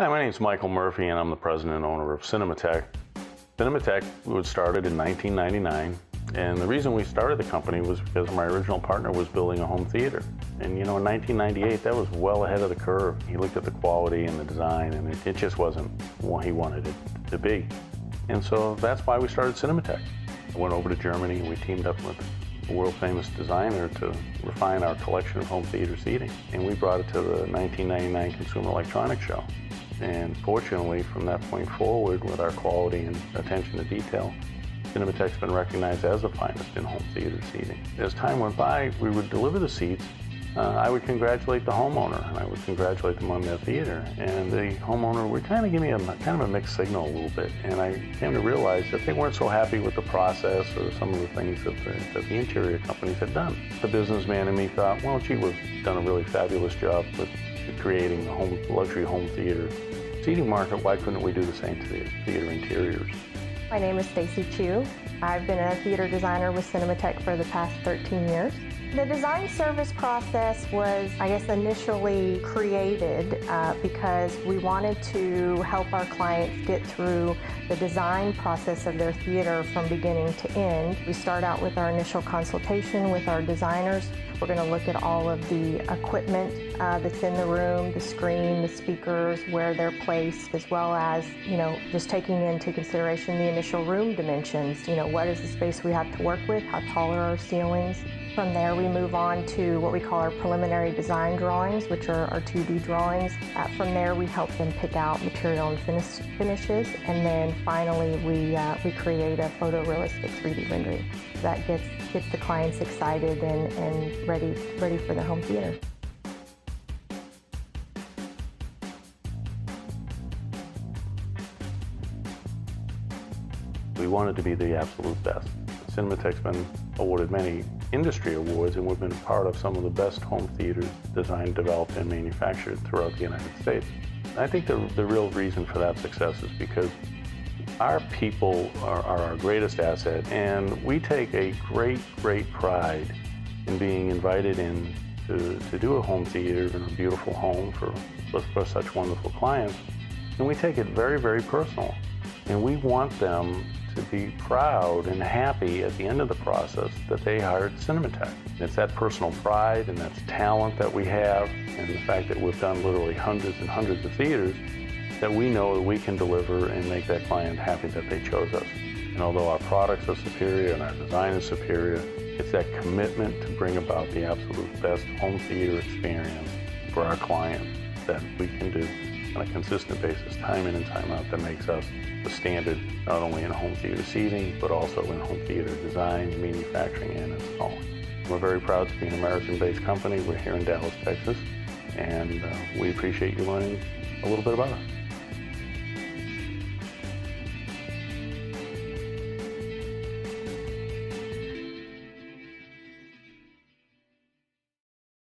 Hi, my name is Michael Murphy, and I'm the president and owner of Cinematech. Cinematech was started in 1999, and the reason we started the company was because my original partner was building a home theater. And you know, in 1998, that was well ahead of the curve. He looked at the quality and the design, and it, it just wasn't what he wanted it to be. And so that's why we started Cinematech. I went over to Germany and we teamed up with a world famous designer to refine our collection of home theater seating. And we brought it to the 1999 Consumer Electronics Show. And fortunately, from that point forward, with our quality and attention to detail, Cinematech's been recognized as the finest in home theater seating. As time went by, we would deliver the seats uh, I would congratulate the homeowner and I would congratulate them on their theater. And the homeowner would kind of give me a kind of a mixed signal a little bit. And I came to realize that they weren't so happy with the process or some of the things that the, that the interior companies had done. The businessman in me thought, well, gee, we've done a really fabulous job with creating the home luxury home theater seating market. Why couldn't we do the same to the theater interiors? My name is Stacy Chu. I've been a theater designer with Cinematech for the past 13 years. The design service process was, I guess, initially created uh, because we wanted to help our clients get through the design process of their theater from beginning to end. We start out with our initial consultation with our designers. We're going to look at all of the equipment uh, that's in the room, the screen, the speakers, where they're placed, as well as, you know, just taking into consideration the initial room dimensions. You know, what is the space we have to work with? How tall are our ceilings? From there, we move on to what we call our preliminary design drawings, which are our 2D drawings. Uh, from there, we help them pick out material and finish, finishes, and then finally, we uh, we create a photorealistic 3D rendering that gets gets the clients excited and, and ready ready for the home theater. We wanted to be the absolute best. Cinematech's been awarded many industry awards, and we've been part of some of the best home theaters designed, developed, and manufactured throughout the United States. I think the, the real reason for that success is because our people are, are our greatest asset, and we take a great, great pride in being invited in to, to do a home theater in a beautiful home for, for such wonderful clients. And we take it very, very personal. And we want them to be proud and happy at the end of the process that they hired Cinematech. It's that personal pride and that talent that we have and the fact that we've done literally hundreds and hundreds of theaters that we know that we can deliver and make that client happy that they chose us. And although our products are superior and our design is superior, it's that commitment to bring about the absolute best home theater experience for our clients that we can do on a consistent basis, time in and time out, that makes us the standard not only in home theater seating, but also in home theater design, manufacturing, and installing. We're very proud to be an American-based company. We're here in Dallas, Texas, and uh, we appreciate you learning a little bit about us.